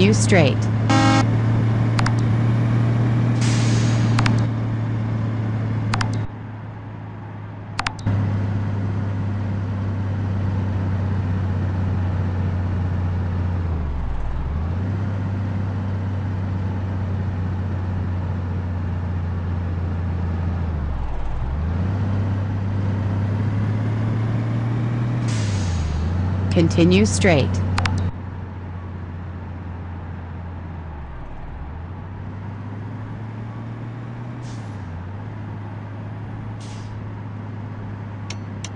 Continue straight. Continue straight.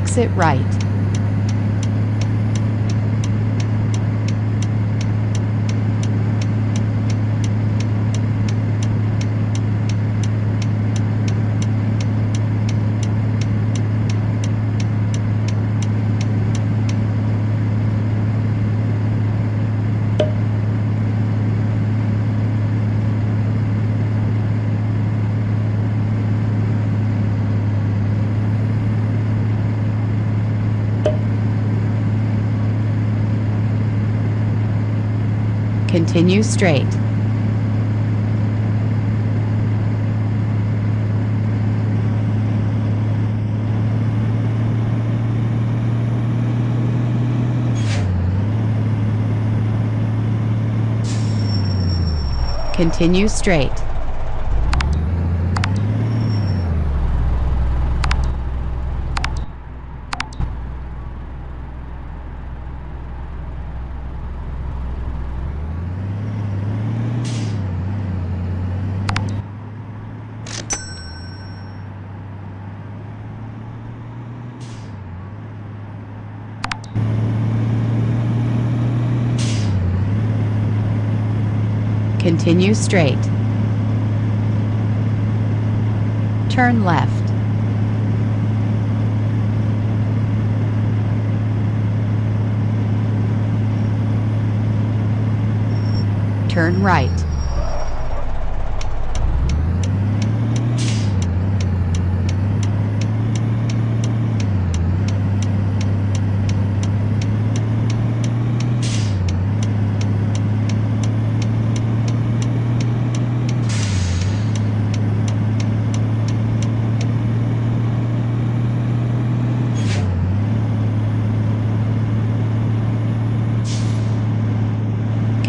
Exit right. Continue straight. Continue straight. Continue straight. Turn left. Turn right.